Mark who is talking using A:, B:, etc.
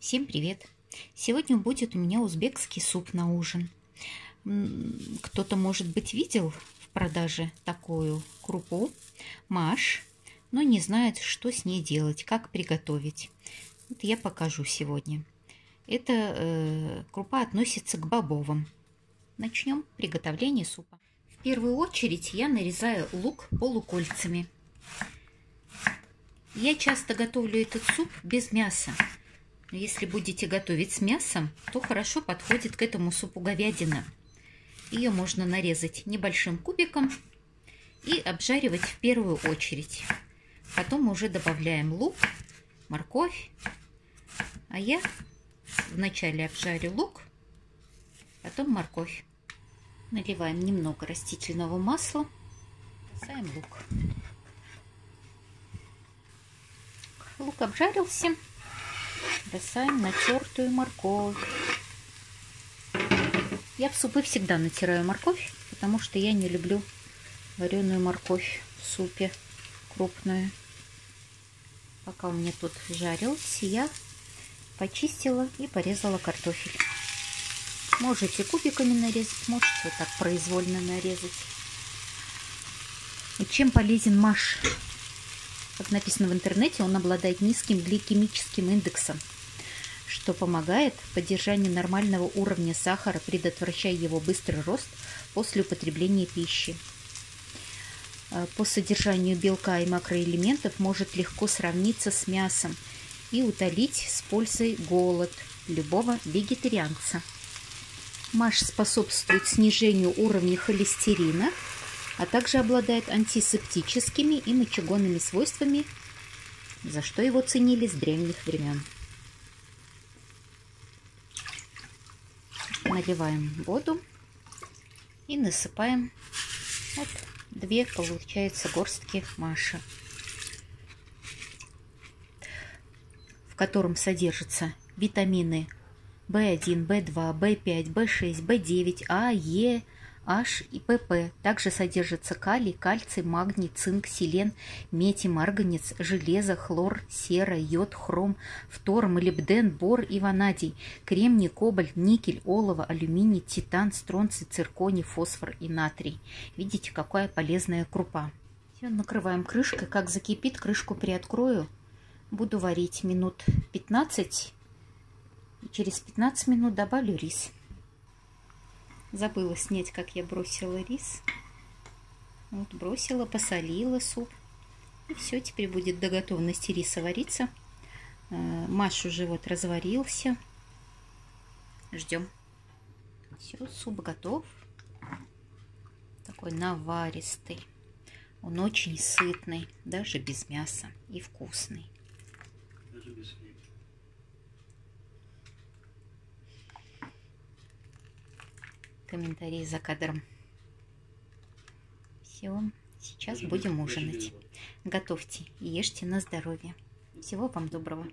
A: Всем привет! Сегодня будет у меня узбекский суп на ужин. Кто-то, может быть, видел в продаже такую крупу, маш, но не знает, что с ней делать, как приготовить. Вот я покажу сегодня. Эта э, крупа относится к бобовым. Начнем приготовление супа. В первую очередь я нарезаю лук полукольцами. Я часто готовлю этот суп без мяса. Но если будете готовить с мясом, то хорошо подходит к этому супу говядина. Ее можно нарезать небольшим кубиком и обжаривать в первую очередь. Потом уже добавляем лук, морковь. А я вначале обжарю лук, потом морковь. Наливаем немного растительного масла, бросаем лук. Лук обжарился. Бросаем натертую морковь. Я в супы всегда натираю морковь, потому что я не люблю вареную морковь в супе крупную. Пока у меня тут жарился, я почистила и порезала картофель. Можете кубиками нарезать, можете вот так произвольно нарезать. И чем полезен маш? Как написано в интернете, он обладает низким гликемическим индексом, что помогает поддержанию нормального уровня сахара, предотвращая его быстрый рост после употребления пищи. Э, по содержанию белка и макроэлементов может легко сравниться с мясом и утолить с пользой голод любого вегетарианца. Маш способствует снижению уровня холестерина – а также обладает антисептическими и мочегонными свойствами, за что его ценили с древних времен. Наливаем воду и насыпаем. Вот две, получается, горстки маша, в котором содержатся витамины В1, В2, В5, В6, В9, А, Е, H и ПП. Также содержатся калий, кальций, магний, цинк, селен, медь марганец, железо, хлор, сера, йод, хром, фтор, молибден, бор и ванадий, кремний, кобальт, никель, олово, алюминий, титан, стронций, цирконий, фосфор и натрий. Видите, какая полезная крупа. Все, накрываем крышкой. Как закипит, крышку приоткрою. Буду варить минут 15. И через 15 минут добавлю рис. Забыла снять, как я бросила рис. Вот бросила, посолила суп. И все, теперь будет до готовности риса вариться. Э, Маш уже вот разварился. Ждем. Все, суп готов. Такой наваристый. Он очень сытный, даже без мяса и вкусный. Даже без хлеба. Комментарии за кадром. Все, сейчас будем ужинать. Готовьте и ешьте на здоровье. Всего вам доброго.